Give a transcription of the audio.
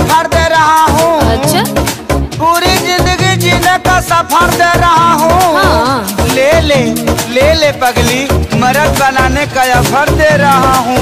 सफ़र दे रहा हूँ। अच्छा। पूरी ज़िंदगी जीने का सफ़र दे रहा हूँ। हाँ। ले ले ले ले पगली मरद बनाने का अफर दे रहा हूँ।